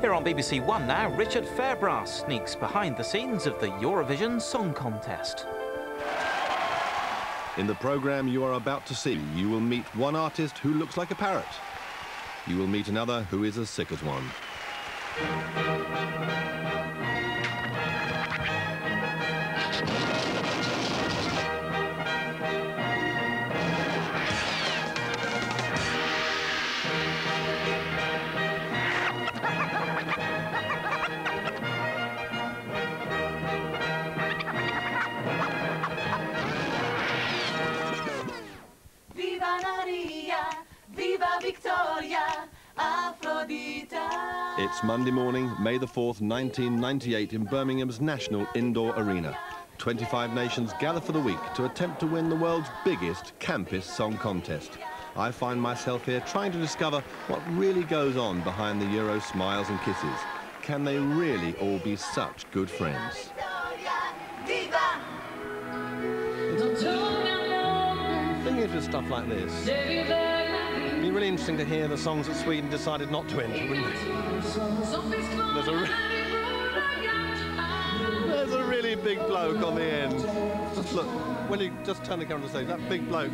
Here on BBC One now, Richard Fairbrass sneaks behind the scenes of the Eurovision Song Contest. In the programme you are about to see, you will meet one artist who looks like a parrot. You will meet another who is as sick as one. It's Monday morning, May the 4th, 1998 in Birmingham's National Indoor Arena. 25 nations gather for the week to attempt to win the world's biggest, campus song contest. I find myself here trying to discover what really goes on behind the Euro smiles and kisses. Can they really all be such good friends? Thing is with stuff like this, it'd be really interesting to hear the songs that Sweden decided not to enter, wouldn't it? There's a, re- there's a really big bloke on the end. Just look, when you just turn the camera to the stage, that big bloke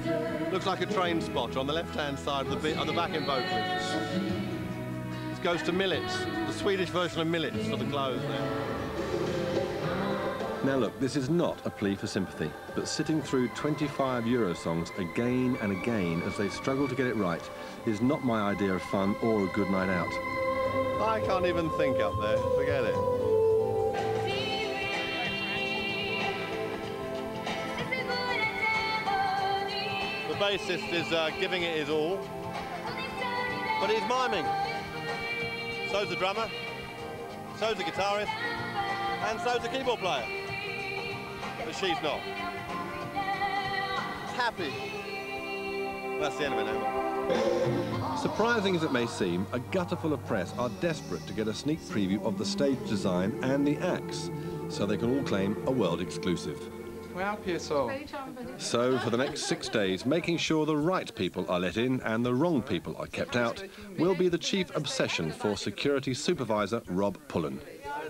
looks like a train spotter on the left-hand side of the, of the backing vocalist. This goes to Millets, the Swedish version of Millets for the clothes there. Now look, this is not a plea for sympathy, but sitting through 25 Euro songs again and again as they struggle to get it right is not my idea of fun or a good night out. I can't even think up there, forget it. The bassist is uh, giving it his all, but he's miming. So's the drummer, so's the guitarist, and so's the keyboard player. But she's not. Happy. That's the end of it now. Surprising as it may seem, a gutter full of press are desperate to get a sneak preview of the stage design and the acts, so they can all claim a world exclusive. Can we help you at all? So, for the next six days, making sure the right people are let in and the wrong people are kept out will be the chief obsession for security supervisor Rob Pullen.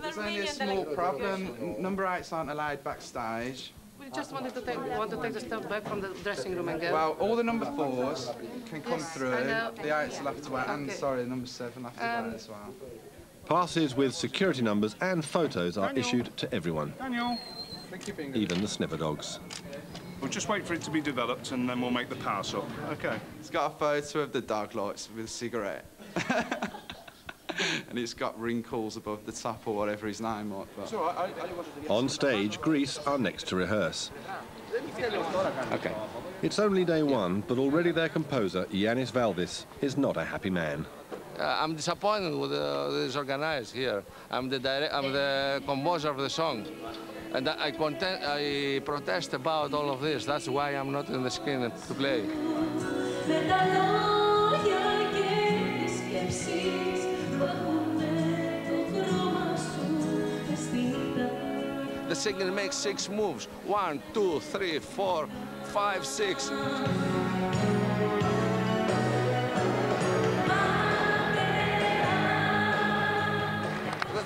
There's only a small problem. N- Number eights aren't allowed backstage. We just wanted to take, want to take the stuff back from the dressing room and go. Well, all the number fours can come Yes, through. The eights will have to wait. And Okay. sorry, number seven will have to Um, wait as well. Passes with security numbers and photos are issued to everyone, Daniel, Thank you, Bingo. even the sniffer dogs. we'll just wait for it to be developed and then we'll make the pass up. Okay. It's got a photo of the dog lights with a cigarette. and it's got wrinkles above the top or whatever his name might be. On stage, Greece are next to rehearse. Okay. It's only day one, but already their composer, Yanis Valvis, is not a happy man. Uh, I'm disappointed with uh, this organized here. I'm the direct, I'm the composer of the song, and I, content, I protest about all of this. That's why I'm not in the screen to play. The singer makes six moves. One, two, three, four, five, six.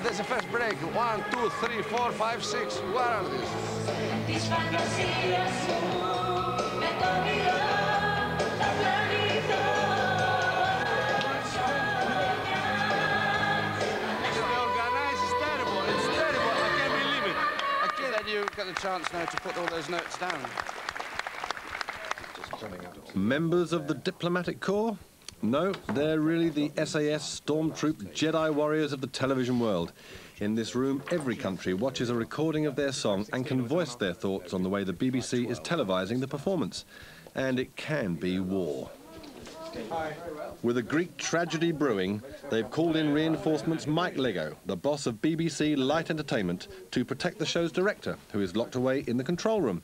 There's a first break. One, two, three, four, five, six. What are these? The chance now to put all those notes down. Members of the diplomatic corps? No, they're really the SAS Stormtroop Jedi warriors of the television world. In this room, every country watches a recording of their song and can voice their thoughts on the way the BBC is televising the performance. And it can be war. With a Greek tragedy brewing, they've called in reinforcements Mike Leggo, the boss of BBC Light Entertainment, to protect the show's director, who is locked away in the control room.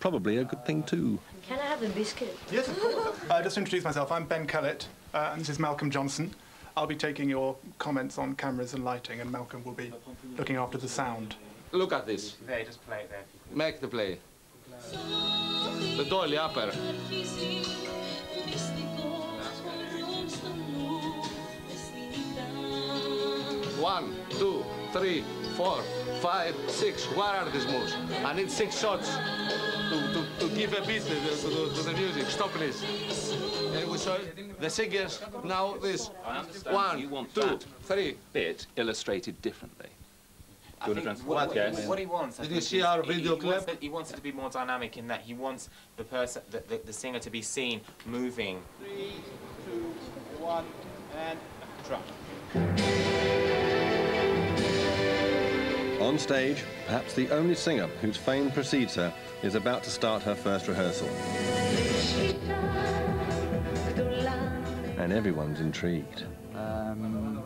Probably a good thing, too. Can I have a biscuit? Yes, of course. Uh, just to introduce myself, I'm Ben Kellett, uh, and this is Malcolm Johnson. I'll be taking your comments on cameras and lighting, and Malcolm will be looking after the sound. Look at this. There, just play it there. Make the play. The dolly upper. One, two, three, four, five, six. Where are these moves? I need six shots to, to, to give a beat to the, to to the music. Stop, please. And we saw the singers now this. I understand. One, you want two, that three. bit illustrated differently. I Do you want to what, what- Yes. what he wants. I Did you see is our video he wants clip? it- he wants it to be more dynamic in that he wants the person, the, the, the singer, to be seen moving. Three, two, one, and drum. On stage, perhaps the only singer whose fame precedes her is about to start her first rehearsal. And everyone's intrigued. Um,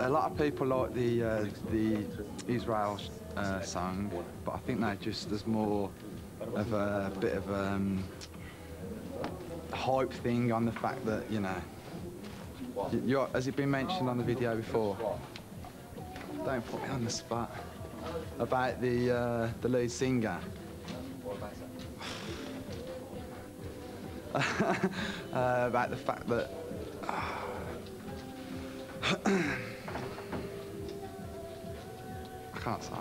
a lot of people like the uh, the Israel uh, song, but I think that just there's more of a bit of um, hype thing on the fact that you know. y- You're, has it been mentioned on the video before? Don't put me on the spot. About the uh, the lead singer. uh, about the fact that I can't say.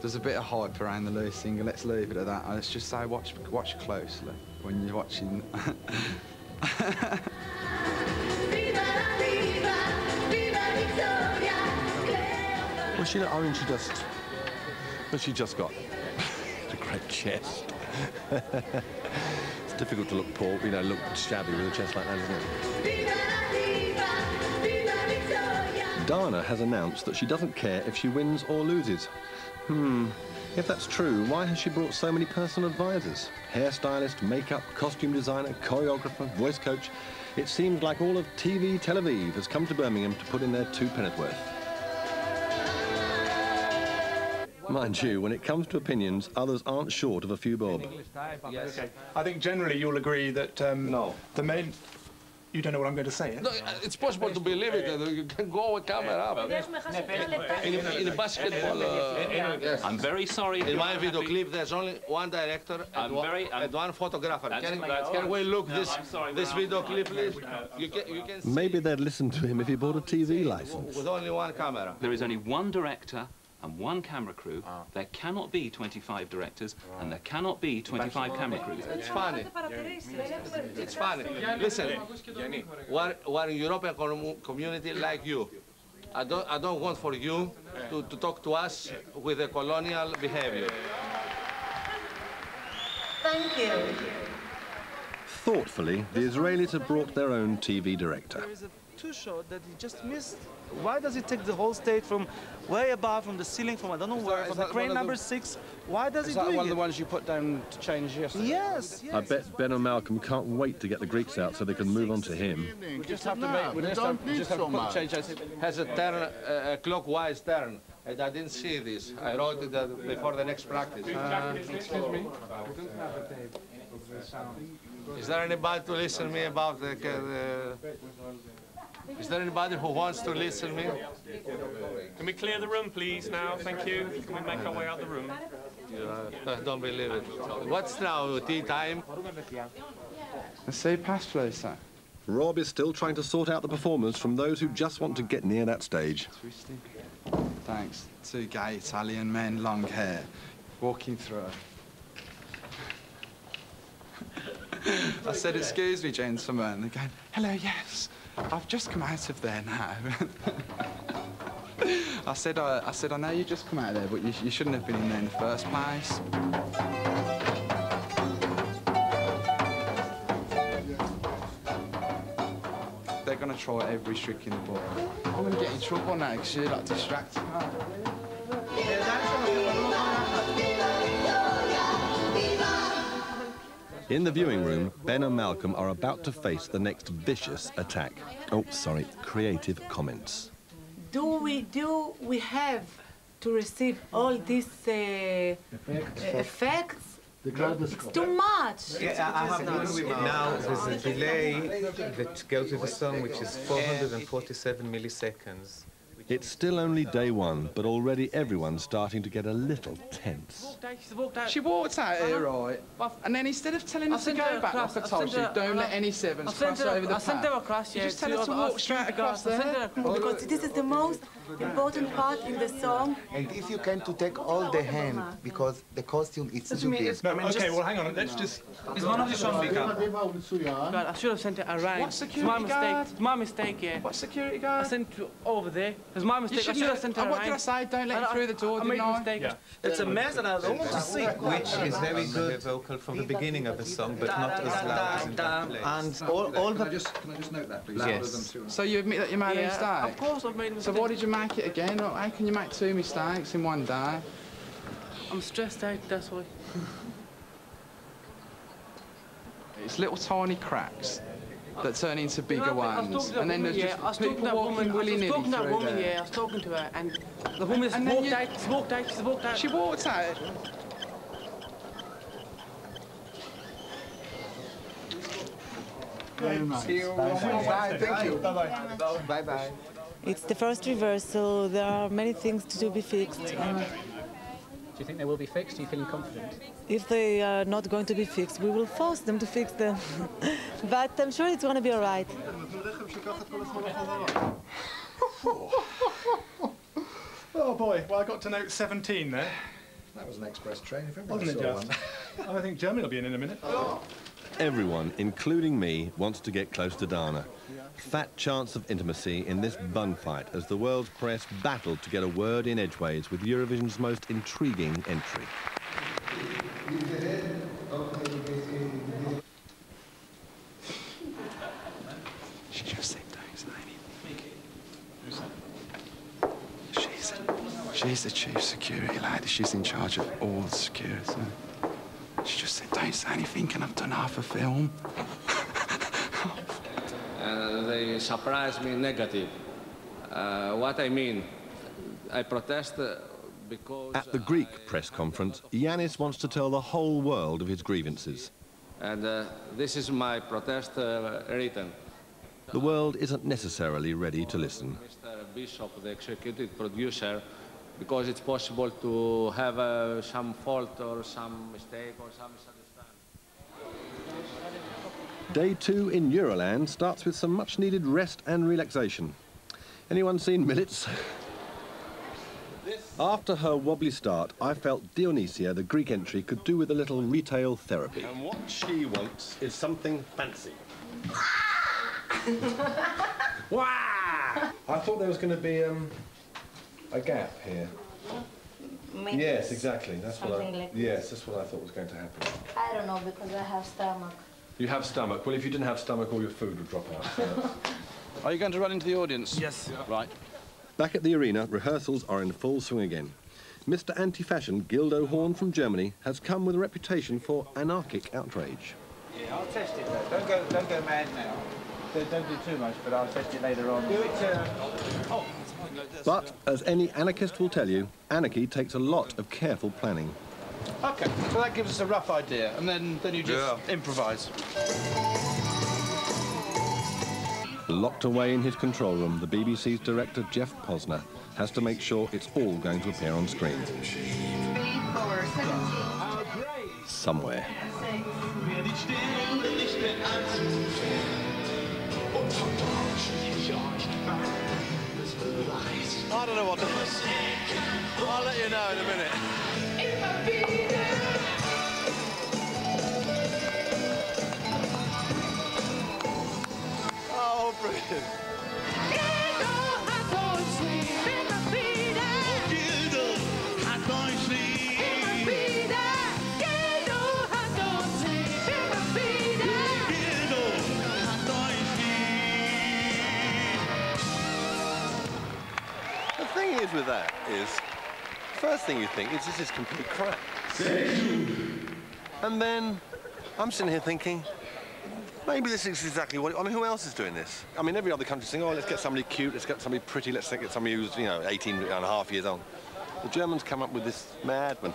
There's a bit of hype around the Lewis singer. Let's leave it at that. Let's just say watch watch closely when you're watching. I mean, she just, well, she just got a great chest. it's difficult to look poor, you know, look shabby with a chest like that, isn't it? Dana has announced that she doesn't care if she wins or loses. Hmm. If that's true, why has she brought so many personal advisors? Hairstylist, makeup, costume designer, choreographer, voice coach. It seems like all of TV Tel Aviv has come to Birmingham to put in their two penn'orth. Mind you, when it comes to opinions, others aren't short of a few bob. Okay. I think generally you'll agree that um, no. the main. You don't know what I'm going to say. eh? No, it's possible to believe it. uh, You can go with camera up. In, a- in a basketball. Uh, I'm very sorry. In my video clip, there's only one director and, I'm one, very- I'm- and one photographer. Can, can we look No, this sorry, this video clip, please? You can, you can Maybe they'd listen to him if he bought a TV license. with only one camera. There is only one director and one camera crew. Ah. There cannot be 25 directors and ah. there cannot be 25 camera crews. It's funny. It's funny. Listen, we're, we're a European com- community like you. I don't, I don't want for you to, to talk to us with a colonial behavior. Thank you. Thoughtfully, the Israelis have brought their own TV director. There is a two shot that he just missed. Why does he take the whole state from way above, from the ceiling, from I don't know where, is from the crane one of the- number six? Why does Is he that do one of the ones you put down to change yesterday? Yes, yes. I bet Ben and Malcolm can't wait to get the Greeks out so they can move on to him. We just have to make. We just have, we just have to put change. out. Has a turn, uh, a clockwise turn. And I didn't see this. I wrote it uh, before the next practice. excuse me. Is there anybody to listen to me about the, the Is there anybody who wants to listen me? Can we clear the room, please, now? Thank you. Can we make our way out the room? I don't believe it. What's now, tea time? Let's see past Lisa. Rob is still trying to sort out the performers from those who just want to get near that stage. Thanks. Two gay Italian men, long hair, walking through. I said, excuse me, gentlemen. They're going, hello, yes. I've just come out of there now. I said, uh, I said, I know you just come out of there, but you, you shouldn't have been in there in the first place. They're going to try every trick in the book. I'm going to get in trouble now because you're like distracting. In the viewing room, Ben and Malcolm are about to face the next vicious attack. Oh, sorry, creative comments. do we do we have to receive all these uh, effects? It's too much. Yeah, I have one now. There's a delay that goes with the song, which is 447 milliseconds, It's still only day one, but already everyone's starting to get a little tense. She walked out here, uh-huh. right? And then instead of telling us to sent go back across, like I told sent you, her- don't let I've- any sevens sent cross her- over the I've sent her across, You just tell to- her to walk straight across across, I've sent her there. Because this is the most important part in the song. And if you can to take all the hand, because the costume is too big. No, okay, well, hang on. Let's just. It's one of the song God, I should have sent it around. What It's security my mistake. guard? It's my mistake, yeah. What security guard? I sent it over there. It's my mistake. I shouldn't should have have- sent it uh, what did I say? Don't let him I- through the door, I made didn't a I? mistake. It's a mess and I don't want to see. Which is very good. vocal from the beginning of the song, but not as loud as in that place. And all, all Can I just, can I just note that, please? Yes. Rather than two- So you admit that you made a mistake? of course I've made a mistake. So mistake. why did you make it again? How can you make two mistakes in one day? I'm stressed out, that's why. It's little tiny cracks that turn into bigger You know, I was ones, talking to and that then woman, there's yeah, just I was talking to people that walking woman, I was willy-nilly talking to that through woman, there. yeah, I was talking to her, and the woman just And walked you- out, she walked out, she walked out. She walked out. See you. Bye. Thank you. Bye-bye. Bye-bye. It's the first reversal. There are many things to be fixed. And Do you think they will be fixed? Are you feeling confident? if they are not going to be fixed, we will force them to fix them. but I'm sure it's going to be all right. Oh boy, well, I got to note 17 there. That was an express train, if everybody Wasn't it saw just? one. I think Germany will be in in a minute. Oh. Everyone, including me, wants to get close to Dana. Fat chance of intimacy in this bun fight as the world's press battled to get a word in edgeways with Eurovision's most intriguing entry. She's the chief security lady. She's in charge of all the security. She just said, don't say anything, and I've done half a film. and they surprised me negative. Uh, what I mean, I protest uh, because. At the Greek press conference, Yanis wants to tell the whole world of his grievances. And uh, this is my protest uh, written. The world isn't necessarily ready to listen. Mr. Bishop, the executive producer, because it's possible to have uh, some fault or some mistake or some misunderstanding. Day two in Euroland starts with some much needed rest and relaxation. Anyone seen Millets? After her wobbly start, I felt Dionysia, the Greek entry, could do with a little retail therapy. And what she wants is something fancy. Wow! I thought there was going to be um, a gap here. Maybe Yes, exactly. That's what I. something like yes, that's what I thought was going to happen. I don't know because I have stomach. You have stomach. Well, if you didn't have stomach, all your food would drop out. so- Are you going to run into the audience? Yes. Right. Back at the arena, rehearsals are in full swing again. Mr. Anti-Fashion, Guildo Horn from Germany, has come with a reputation for anarchic outrage. Yeah, I'll test it though. Don't go, don't go mad now. Don't, don't do too much, but I'll test it later on. Do it. Uh... Oh. But, as any anarchist will tell you, anarchy takes a lot of careful planning. Okay, so that gives us a rough idea, and then then you just improvise. Locked away in his control room, the BBC's director, Geoff Posner, has to make sure it's all going to appear on screen. Somewhere. I don't know what to I'll let you know in a minute. Oh, brilliant. Is with that is, first thing you think is this is complete crap. And then I'm sitting here thinking, maybe this is exactly what. I mean, who else is doing this? I mean, every other country's saying, oh, let's get somebody cute, let's get somebody pretty, let's get somebody who's, you know, 18 and a half years old. The Germans come up with this madman.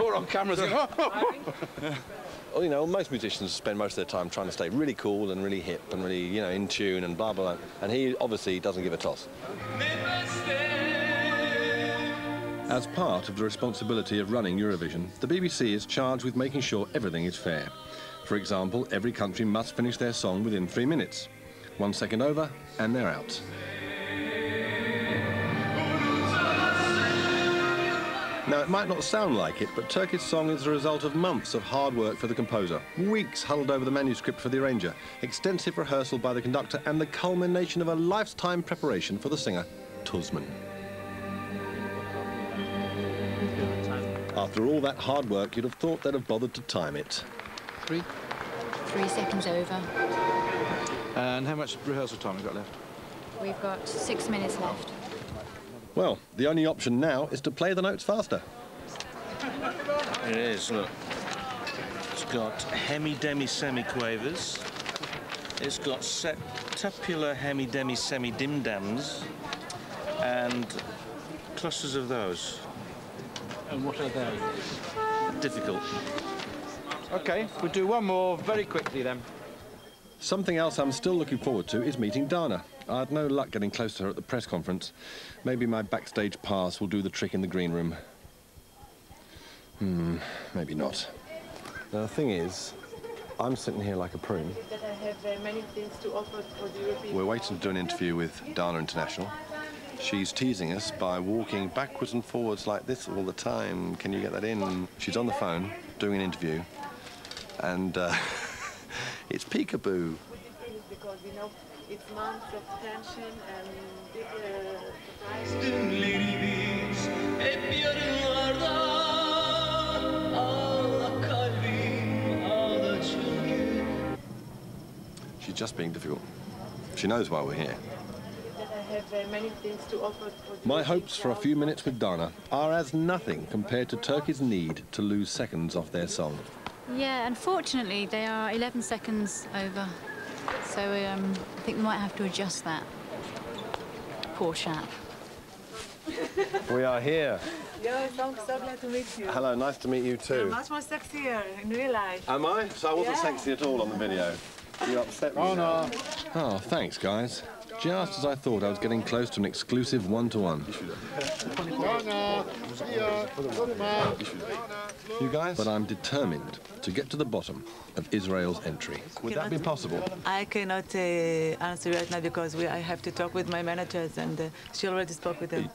Or on camera saying, you know, most musicians spend most of their time trying to stay really cool and really hip and really, you know, in tune and blah, blah, blah. And he obviously doesn't give a toss. As part of the responsibility of running Eurovision, the BBC is charged with making sure everything is fair. For example, every country must finish their song within three minutes. One second over, and they're out. Now, it might not sound like it, but Turkish Song is the result of months of hard work for the composer, weeks huddled over the manuscript for the arranger, extensive rehearsal by the conductor, and the culmination of a lifetime preparation for the singer, Tüzmen. After all that hard work, you'd have thought they'd have bothered to time it. Three. Three seconds over. And how much rehearsal time have we got left? We've got six minutes left. Well, the only option now is to play the notes faster. It is, look. It's got hemi-demi semiquavers. It's got septupular hemi-demi semi-dim-dams. And clusters of those. And what are they? Difficult. OK, we'll do one more very quickly then. Something else I'm still looking forward to is meeting Dana. I had no luck getting close to her at the press conference. Maybe my backstage pass will do the trick in the green room. Hmm, maybe not. The thing is, I'm sitting here like a prune. We're waiting to do an interview with Dana International. She's teasing us by walking backwards and forwards like this all the time. Can you get that in? She's on the phone doing an interview, and uh, it's peekaboo. Because, you know, it's months of tension and big uh, surprise. She's just being difficult. She knows why we're here. That I have uh, many things to offer for the My hopes for a few minutes with Dana are as nothing compared to Turkey's need to lose seconds off their song. Yeah, unfortunately, they are 11 seconds over. So um, I think we might have to adjust that. Poor chap. We are here. Yeah, so, so glad to meet you. Hello, nice to meet you You're too. much more sexier in real life. Am I? So I wasn't Yeah. sexy at all on the video. You upset me. Oh, now. Oh, thanks, guys. Just as I thought, I was getting close to an exclusive one-to-one. You guys? But I'm determined to get to the bottom of Israel's entry. Would that be possible? I cannot uh, answer right now because we, I have to talk with my managers and uh, she already spoke with them.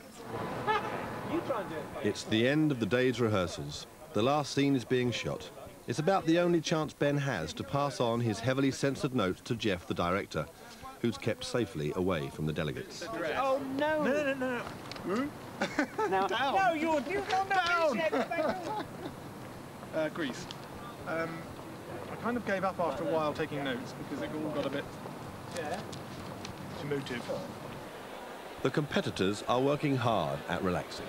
It's the end of the day's rehearsals. The last scene is being shot. It's about the only chance Ben has to pass on his heavily censored notes to Geoff, the director, who's kept safely away from the delegates. Oh, no. No, no, no, no. Now, down. No, you're, you're down. uh, Greece. Um, I kind of gave up after a while taking notes because it all got a bit yeah. emotive. The competitors are working hard at relaxing.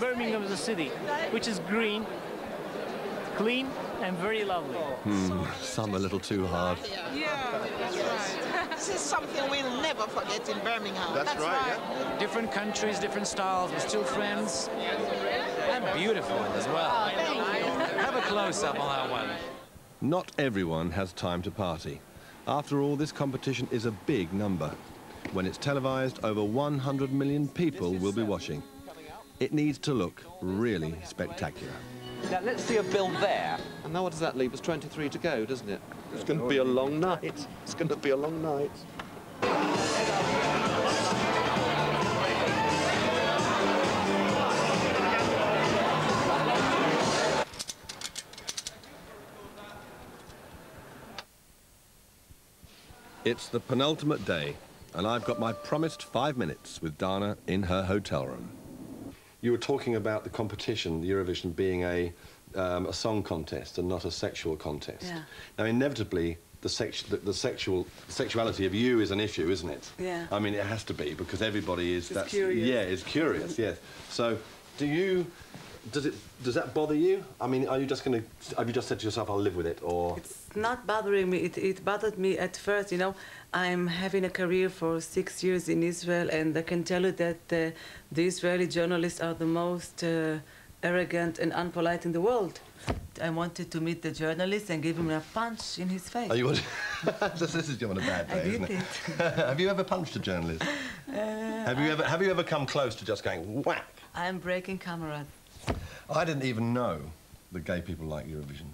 Birmingham is a city which is green, clean, and very lovely. Hmm, some a little too hard. Yeah, that's right. this is something we'll never forget in Birmingham. That's right. Different countries, different styles, but still friends. And beautiful as well. Have a close-up on that one. Not everyone has time to party. After all, this competition is a big number. When it's televised, over 100 million people will be watching. It needs to look really spectacular. Now, let's see a bill there. And now what does that leave us? 23 to go, doesn't it? It's going to be a long night. It's going to be a long night. It's the penultimate day, and I've got my promised five minutes with Dana in her hotel room. You were talking about the competition, the Eurovision being a, um, a song contest and not a sexual contest. Yeah. Now, inevitably, the, sex, the, the sexual sexuality of you is an issue, isn't it? Yeah. I mean, it has to be because everybody is. Is that's, curious. Yeah, is curious. yes. So, do you? Does it? Does that bother you? I mean, are you just going to? Have you just said to yourself, "I'll live with it," or? It's not bothering me. It, it bothered me at first, you know. I'm having a career for six years in Israel, and I can tell you that uh, the Israeli journalists are the most uh, arrogant and unpolite in the world. I wanted to meet the journalist and give him a punch in his face. Oh, you this, is on a bad I day, did isn't it? it. have you ever punched a journalist? Uh, have you ever have you ever come close to just going whack? I'm breaking cameras. I didn't even know that gay people like Eurovision.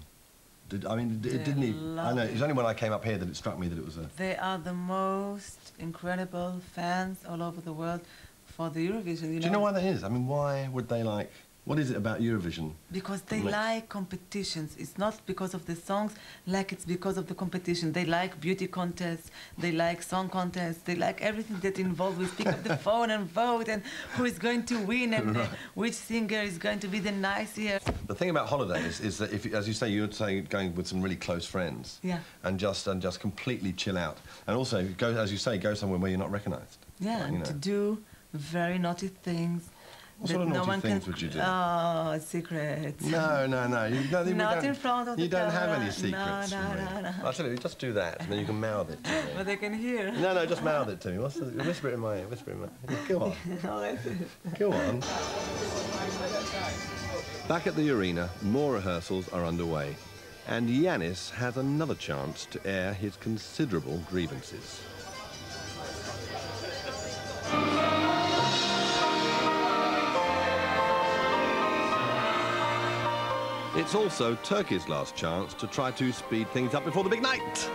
Did, I mean, it, didn't even. I know. it. Was only when I came up here that it struck me that it was a. They are the most incredible fans all over the world for the Eurovision. You Do you know why that is? I mean, why would they like? What is it about Eurovision? Because they like competitions. It's not because of the songs, like it's because of the competition. They like beauty contests, they like song contests, they like everything that involves with pick up the phone and vote and who is going to win and Right. which singer is going to be the nicest. The thing about holidays is that if, as you say, you're say going with some really close friends. Yeah. And just and just completely chill out, and also go, as you say, go somewhere where you're not recognised. Yeah, you and know. to do very naughty things. What sort of no naughty one things can... would you do? Oh, secrets. No, no, no. You, no Not don't- in front of You the don't have any secrets. no, from me. no, no. I'll tell you, just do that, and then you can mouth it to me. But they can hear. No, no, just mouth it to me. What's the, whisper it in my ear. Whisper it in my ear. Go on. No. Go on. Back at the arena, more rehearsals are underway, and Yanis has another chance to air his considerable grievances. It's also Turkey's last chance to try to speed things up before the big night.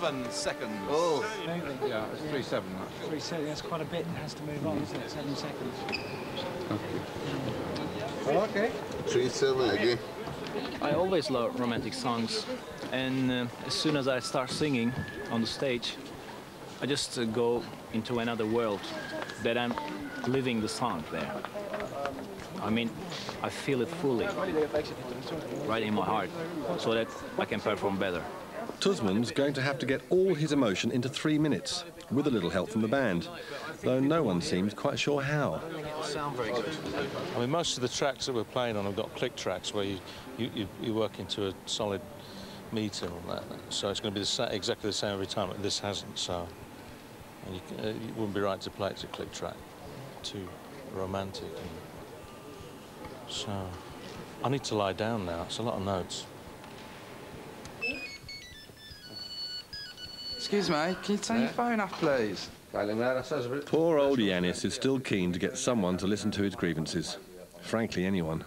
Seven seconds. Oh. Yeah, it's three seven. Three seconds, that's quite a bit. It has to move on, isn't it? Seven seconds. Okay. Three seven again. I always love romantic songs, and uh, as soon as I start singing on the stage, I just uh, go into another world that I'm living the song there. I mean, I feel it fully, right in my heart, so that I can perform better. Tüzmen's going to have to get all his emotion into three minutes, with a little help from the band, though no one seems quite sure how. I mean, most of the tracks that we're playing on have got click tracks where you, you, you, work into a solid meter on that. So it's going to be the exactly the same every time, and this hasn't, so and you, uh, it wouldn't be right to play it to click track. Too romantic. So I need to lie down now. It's a lot of notes. Excuse me, can you turn yeah. your phone off, please? Poor old Yanis is still keen to get someone to listen to his grievances. Frankly, anyone.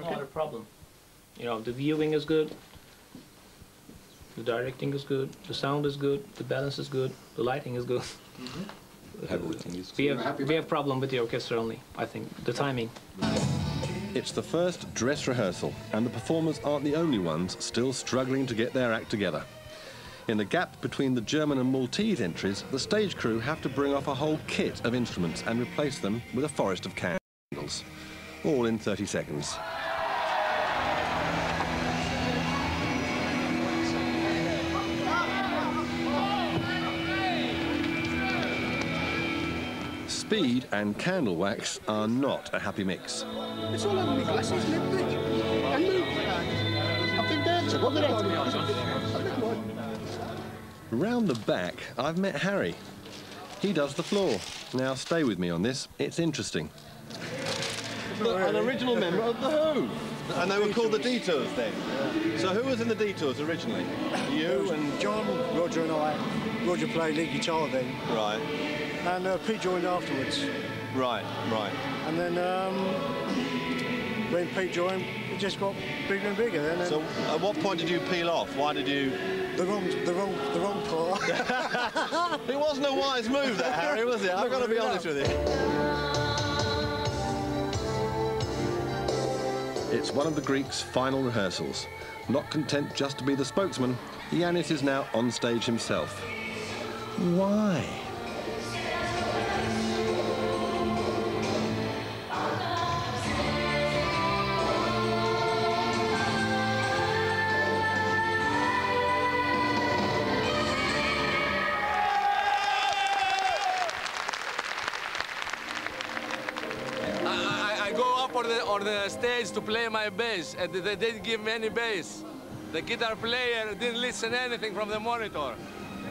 Not a problem. You know, the viewing is good, the directing is good, the sound is good, the balance is good, the lighting is good. Mm -hmm. Everything is We have, we have problem with the orchestra only, I think, the timing. It's the first dress rehearsal, and the performers aren't the only ones still struggling to get their act together. In the gap between the German and Maltese entries, the stage crew have to bring off a whole kit of instruments and replace them with a forest of candles, all in 30 seconds. Speed and candle wax are not a happy mix. It's all over my glasses, Lindy. And move. I've been dancing. What did I Round the back, I've met Harry. He does the floor. Now, stay with me on this. It's interesting. An original member of the Who. And they were called the Detours then. So who was in the Detours originally? You and John, Roger and I. Roger played lead guitar then. Right. And uh, Pete joined afterwards. Right, right. And then um, when Pete joined, it just got bigger and bigger. And then So at what point did you peel off? Why did you? the wrong, the wrong, the wrong part. it wasn't a wise move, that Harry, was it? I've got to be honest with you. It's one of the Greeks' final rehearsals. Not content just to be the spokesman, Yanis is now on stage himself. Why? On the, on the stage to play my bass, and they didn't give me any bass. The guitar player didn't listen anything from the monitor.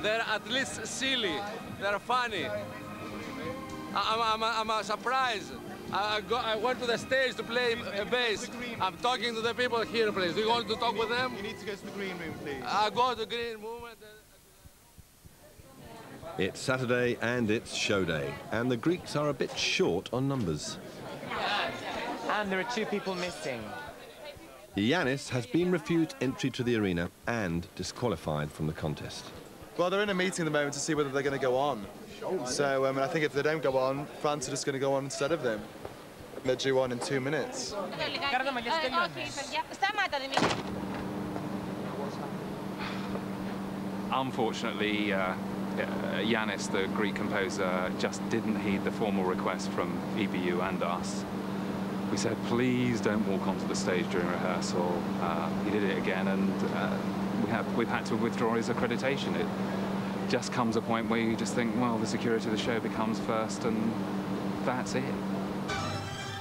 They're at least silly. They're funny. I- I'm, I'm, I'm surprised. I, I, go, I went to the stage to play a bass. I'm talking to the people here, please. Do you want to talk with them? You need to go to the green room, please. I go to the green room. It's Saturday and it's show day, and the Greeks are a bit short on numbers. And there are two people missing. Yanis has been refused entry to the arena and disqualified from the contest. Well, they're in a meeting at the moment to see whether they're going to go on. So, um, I think if they don't go on, France are just going to go on instead of them. They're due on in two minutes. Unfortunately, uh, uh, Yanis, the Greek composer, just didn't heed the formal request from EBU and us. We said, please don't walk onto the stage during rehearsal. Uh, he did it again, and uh, we have, we've had to withdraw his accreditation. It just comes a point where you just think, well, the security of the show becomes first, and that's it.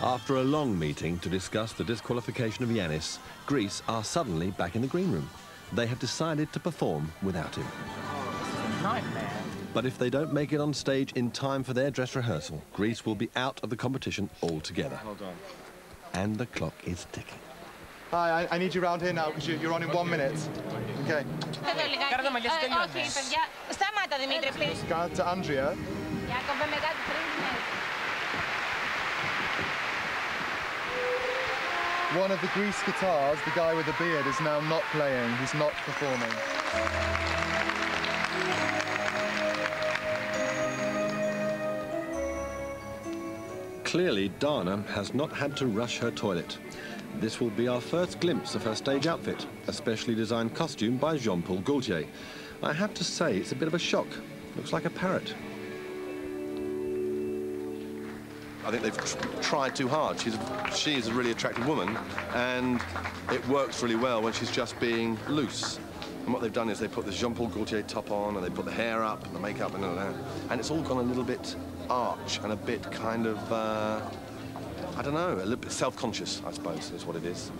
After a long meeting to discuss the disqualification of Yanis, Greece are suddenly back in the green room. They have decided to perform without him. Nightmare. But if they don't make it on stage in time for their dress rehearsal, Greece will be out of the competition altogether. Hold on And the clock is ticking. Hi, I, I need you round here now because you, you're on in one minute. Okay. Κάνε τα μαλλιά σου τελειώνει. Όχι, παιδιά. Σταμάτα, Δημήτρη, please. Go to Andrea. Ιάκωβε με κάτι πριν. One of the Greece guitars, the guy with the beard, is now not playing. He's not performing. Clearly, Dana has not had to rush her toilet. This will be our first glimpse of her stage outfit, a specially designed costume by Jean-Paul Gaultier. I have to say, it's a bit of a shock. Looks like a parrot. I think they've tr- tried too hard. She's she is a really attractive woman, and it works really well when she's just being loose. And what they've done is they put the Jean-Paul Gaultier top on, and they put the hair up, and the makeup, and all that, and it's all gone a little bit arch and a bit kind of uh, I don't know, a little bit self-conscious, I suppose, is what it is.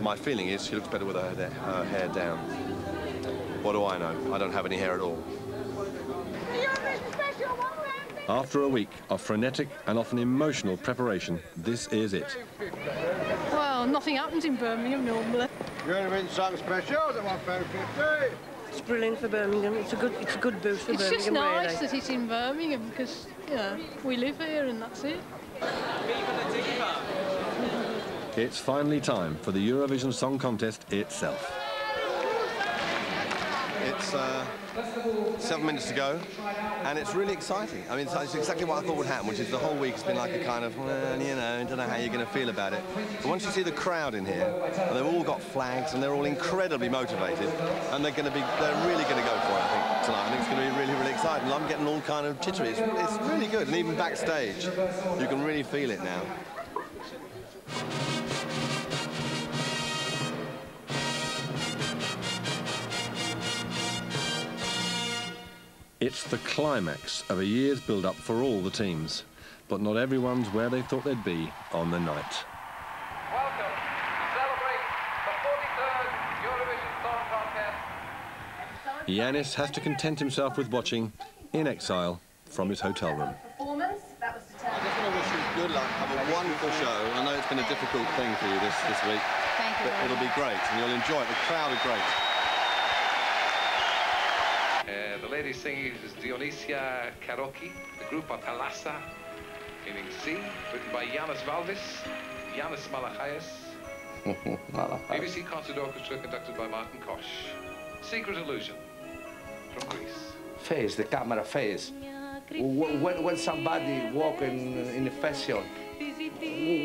My feeling is she looks better with her, hair- her hair down. What do I know? I don't have any hair at all. After a week of frenetic and often emotional preparation, this is it. Well, nothing happens in Birmingham normally. You're going to win something special at one pound fifty. It's brilliant for Birmingham. It's a good, it's a good boost for Birmingham. It's Birmingham. just nice really. that it's in Birmingham because, you know, we live here and that's it. It's finally time for the Eurovision Song Contest itself. It's uh, seven minutes to go, and it's really exciting. I mean, it's, it's exactly what I thought would happen, which is the whole week has been like a kind of, well, you know, I don't know how you're going to feel about it. But once you see the crowd in here, and they've all got flags, and they're all incredibly motivated, and they're going to be, they're really going to go for it, I think, tonight. I think it's going to be really, really exciting. I'm getting all kind of jittery. It's, it's really good, and even backstage, you can really feel it now. It's the climax of a year's build-up for all the teams, but not everyone's where they thought they'd be on the night. Yanis has to content himself with watching, in exile, from his hotel room. I just want to wish you good luck. Have a wonderful show. I know it's been a difficult thing for you this, this week. Thank you But it'll be great, and you'll enjoy it. The crowd are great. Lady singing is Dionysia Karoki. The group are Thalassa, meaning sea, written by Yanis Valvis, Yanis Malachaias. BBC Concert Orchestra conducted by Martin Koch. Secret Illusion from Greece. face, the camera face. When, when somebody walk in, in a fashion,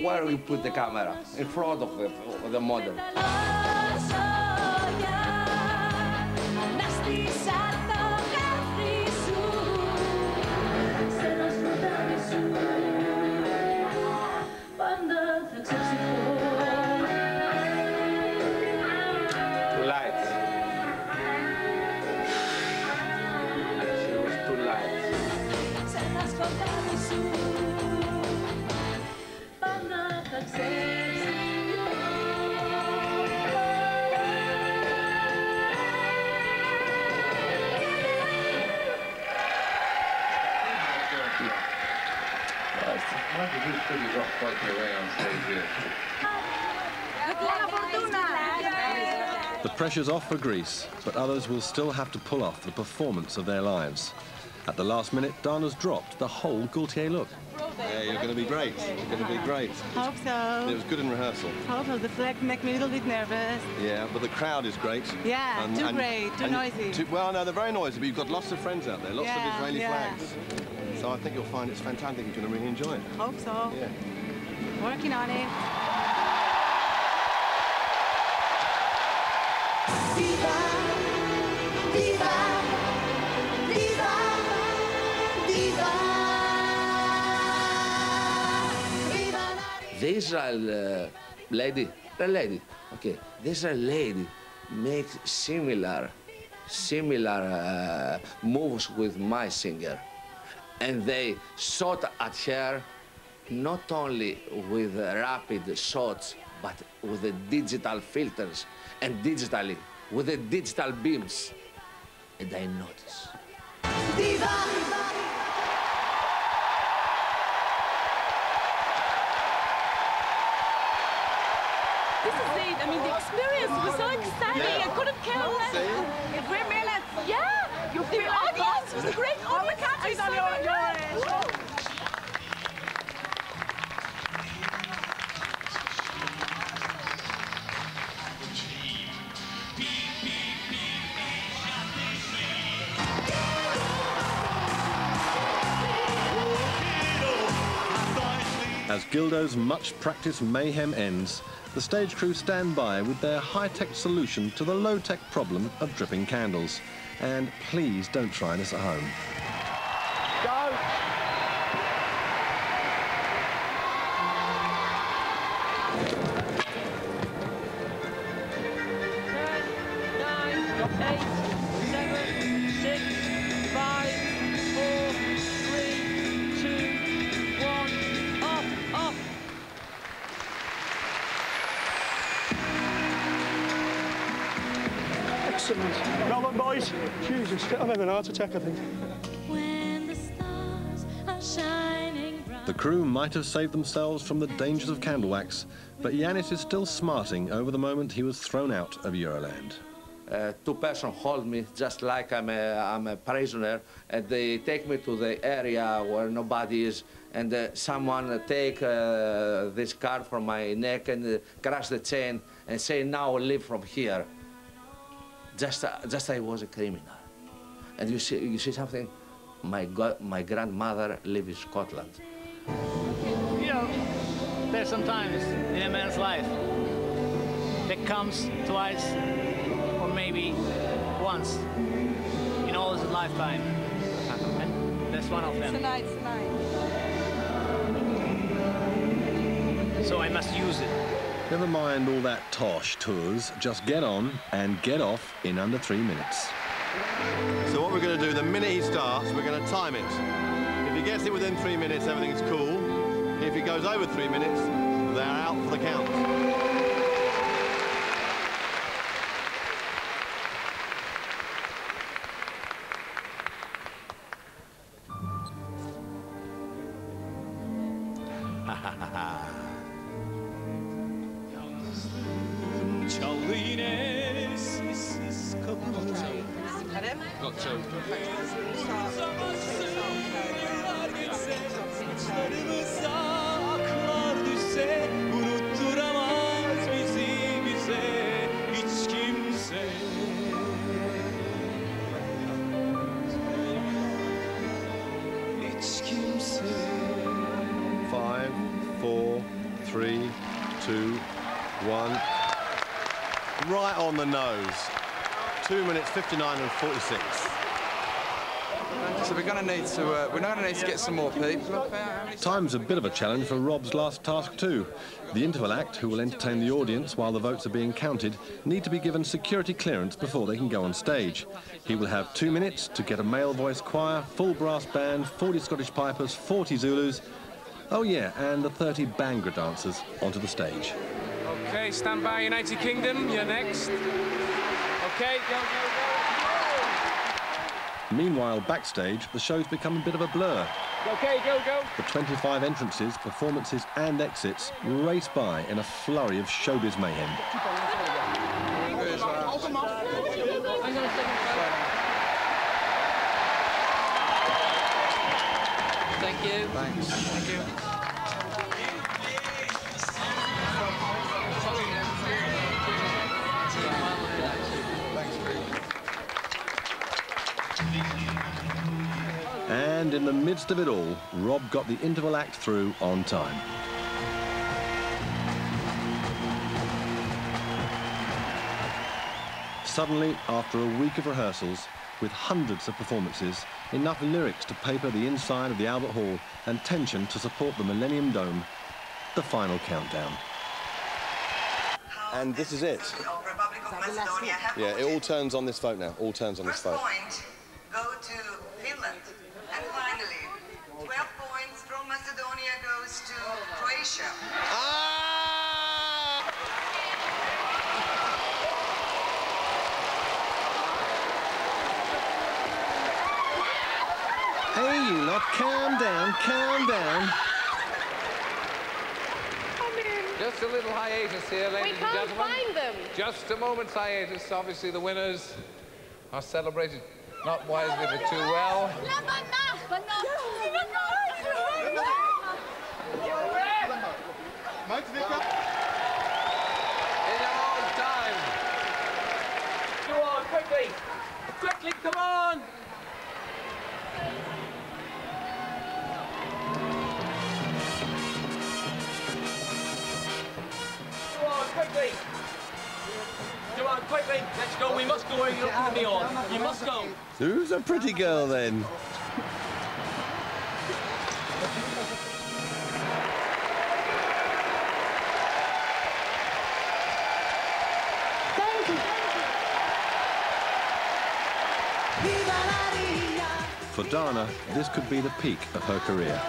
where you put the camera? In front of the, of the model. Pressure's off for Greece, but others will still have to pull off the performance of their lives. At the last minute, Dana's dropped the whole Gaultier look. Yeah, you're going to be great. You're going to be great. Hope so. It was good in rehearsal. Hope so. The flag make me a little bit nervous. Yeah, but the crowd is great. Yeah, too great, too noisy. too- well, no, they're very noisy, but you've got lots of friends out there, lots Yeah, of Israeli yeah. flags. So I think you'll find it's fantastic. You're going to really enjoy it. Hope so. Yeah. Working on it. The Israel uh, lady, the lady, okay, the Israel lady makes similar, similar uh, moves with my singer. And they shot at her not only with rapid shots, but with the digital filters and digitally, with the digital beams. And I noticed. This is it. I mean, the experience was so exciting. Yeah. I couldn't care less. See? Three minutes. Yeah. You the audience was great. All the countries on your, your As Guildo's much practiced mayhem ends, the stage crew stand by with their high-tech solution to the low-tech problem of dripping candles. And please don't try this at home. Go! Having a heart attack, I think. The crew might have saved themselves from the dangers of candle wax, but Yanis is still smarting over the moment he was thrown out of Euroland. uh, two person hold me just like I'm a, I'm a prisoner and they take me to the area where nobody is and uh, someone uh, take uh, this card from my neck and uh, crash the chain and say now leave from here just uh, just I was a criminal and you see you see something my god my grandmother live in Scotland You know, there's sometimes in a man's life that comes twice or maybe once in all his lifetime. And that's one of them. Tonight, tonight. So I must use it. Never mind all that tosh tours, just get on and get off in under three minutes. So what we're going to do, the minute he starts, we're going to time it. If he gets it within three minutes, everything's cool. If he goes over three minutes, they're out for the count. Three, two, one. Right on the nose. Two minutes, 59 and 46. So we're going to need to, uh, we're going to need to get some more people up here. How many Time's a bit of a challenge for Rob's last task too. The interval act, who will entertain the audience while the votes are being counted, need to be given security clearance before they can go on stage. He will have two minutes to get a male voice choir, full brass band, 40 Scottish pipers, 40 Zulus, oh yeah, and the 30 Bhangra dancers onto the stage. Okay, stand by, United Kingdom. You're next. Okay, go, go, go. Meanwhile, backstage, the show's become a bit of a blur. Okay, go, go. The 25 entrances, performances and exits race by in a flurry of showbiz mayhem. Thank you. Thanks. Thank you. And in the midst of it all, Rob got the interval act through on time. Suddenly, after a week of rehearsals, with hundreds of performances, enough lyrics to paper the inside of the Albert Hall, and tension to support the Millennium Dome, the final countdown. And this is it. Yeah, it all turns on this vote now. All turns on this vote. point go to Finland. And finally, 12 points from Macedonia goes to Croatia. Hey, you lot, calm down, calm down. Just a little hiatus here, ladies and can't gentlemen. find them. Just a moment's hiatus. Obviously, the winners are celebrated not wisely, but too well. In your own time. Go on, quickly. Quickly, come on. Go on, quickly. Come on, quickly. Let's go. We must go where you're looking at me on. You must go. Who's a pretty girl then? This could be the peak of her career.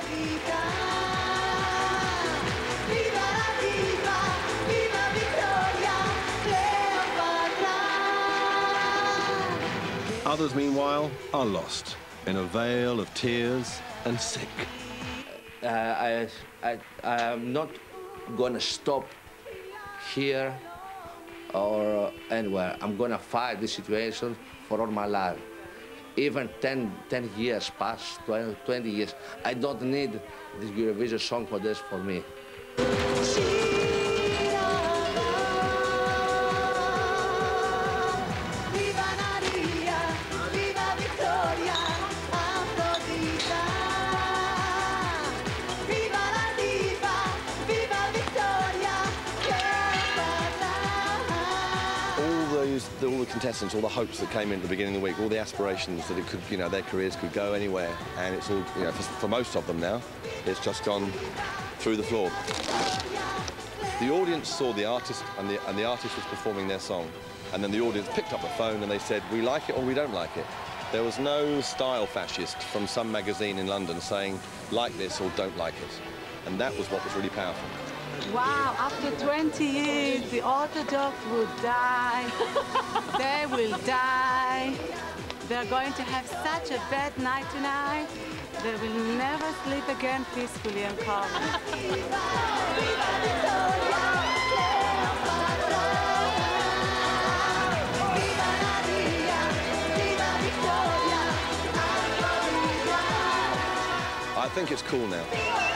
Others, meanwhile, are lost in a veil of tears and sick. Uh, I, I, I am not gonna stop here or anywhere. I'm gonna fight this situation for all my life. Even 10, 10 years pass, 20, 20 years, I don't need this Eurovision Song Contest for me. Contestants, all the hopes that came in at the beginning of the week, all the aspirations that it could, you know, their careers could go anywhere, and it's all, you know, for, for most of them now, it's just gone through the floor. The audience saw the artist, and the and the artist was performing their song, and then the audience picked up the phone and they said, "We like it or we don't like it." There was no style fascist from some magazine in London saying, "Like this or don't like it," and that was what was really powerful. Wow, after 20 years, the Orthodox will die. they will die. They're going to have such a bad night tonight. They will never sleep again peacefully and calmly. I think it's cool now.